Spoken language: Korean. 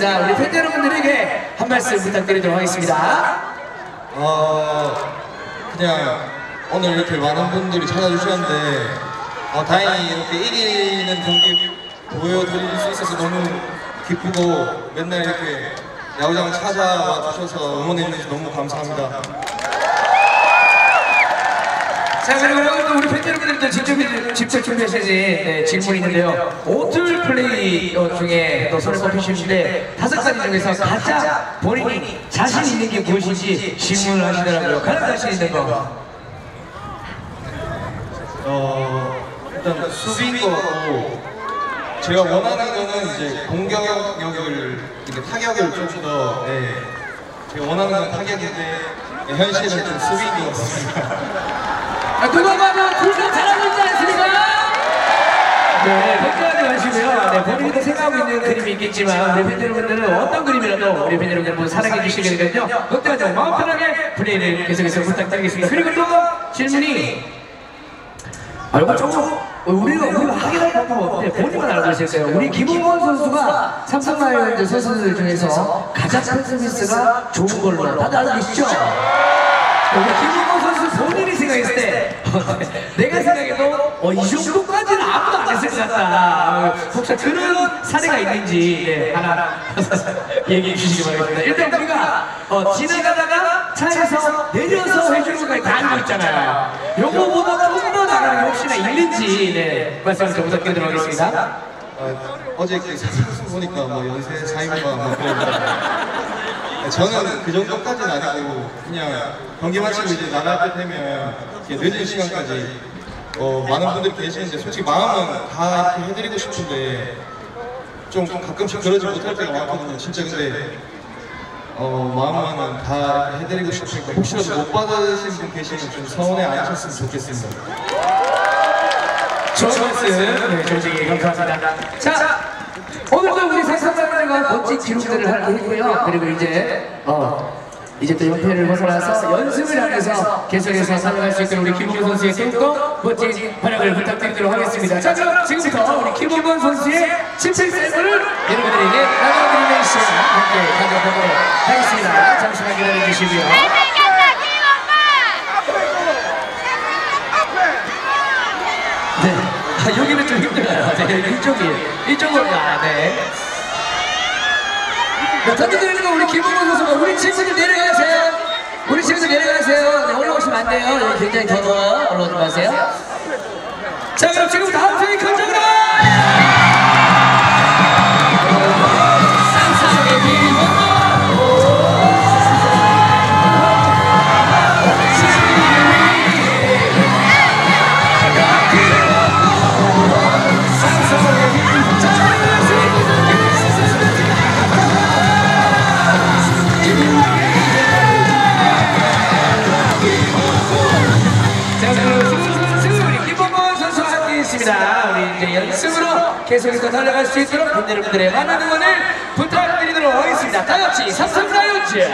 되었습니다. 우리 팬 여러분들에게 한 말씀 부탁드리도록 하겠습니다. 어, 그냥 오늘 이렇게 많은 분들이 찾아주셨는데 어, 다행히 이렇게 이기는 경기 보여드릴 수 있어서 너무 기쁘고 맨날 이렇게 야구장을 찾아와 주셔서 응원해 주셔서 너무 감사합니다. 자 그리고 또 우리 팬 여러분들도 직접, 준비하신 네, 질문이 있는데요. 오툴 플레이 어, 중에 또 손을 꼽히시는데 다섯 가지 중에서 가장 본인이 자신 있는 게 무엇인지 질문을 하시더라고요. 가장 자신 있는 거. 어, 일단 수비인 것 같고 제가 원하는 거는 이제 공격력을 이렇게 타격을 좀 더 네, 제가 원하는 건 타격인데 네, 현실은 좀 수비인 것 같습니다. 아, 봐도 둘다 잘하고 않습니까? 네, 걱정하지 마시고요. 네, 본인도 생각하고 있는 그림이 있겠지만 우리 팬 여러분들은 어떤 그림이라도 우리 팬 여러분들 사랑해 주시려면요. 걱정하지 마시고 마음 편하게 플레이를 계속해서 부탁드리겠습니다. 그리고 또 질문이 아, 이거 조금 우리가 우리가 확인할 방법 없는데 본인만 계실까요? 우리 김홍건 선수가 삼성 라이온즈 선수들 중에서 가장 팬 서비스가 좋은 걸로 다들 알고 계시죠? 우리 김홍건 선수 본인이 생각했을 때 내가 생각해도 어, 이 정도까지는 아무도 안것 같다. 어, 혹시 그런 사례가 있는지 네, 하나 얘기해 주시기 바라겠습니다. 일단 우리가 어, 지나가다가 차에서 내려서 해주는 것까지 다 알고 있잖아요. 요거보다 조금 더 나가는 게 혹시나 있는지 네, 말씀을 좀 부탁드리도록 하겠습니다. 어, 어제 그 사진 보니까 뭐 연세 사인과 뭐 그런 저는 그 정도까지는 아니고 그냥 경기 마치고 이제 나갈 때 되면 늦은 시간까지 어, 많은 분들이 계시는데 솔직히 마음은 다 이렇게 해드리고 싶은데 좀 가끔씩 그러지 못할 때가 많거든요. 진짜 근데 어, 마음만은 다 이렇게 해드리고 싶으니까 혹시라도 못 받으신 분 계시면 좀 서운해 안 하셨으면 좋겠습니다. 좋은 말씀, 네, 조직이 감사합니다. 자, 오늘도 우리 상상가들과 멋진 기록들을 하게 했고요. 그리고 이제, 어, 이제 또 연패를 벗어나서 연습을 하면서 계속해서 살아갈 수 있도록 우리 김홍건 선수의 또 멋진 활약을 부탁드리도록 하겠습니다. 자, 그럼 지금부터 우리 김홍건 선수의 17 세븐을 여러분들에게 나눠드리는 시간 함께 가져보도록 하겠습니다. 잠시만 기다려주시고요. 네. 아, 여기는 좀 힘들어요. 네, 이쪽이. 이쪽으로. 아, 네. 네, 던져드리는 거 우리 김홍건 선수가 우리 친구들 내려가세요. 우리 친구들 내려가세요. 네, 올라오시면 안 돼요. 여기 굉장히 더워요. 올라오지 마세요. 자, 그럼 지금부 있습니다. 우리 이제 연습으로 계속해서 달려갈 수 있도록 팬 여러분들의 많은 응원을 부탁드리도록 하겠습니다. 다 같이 삼성 라이온즈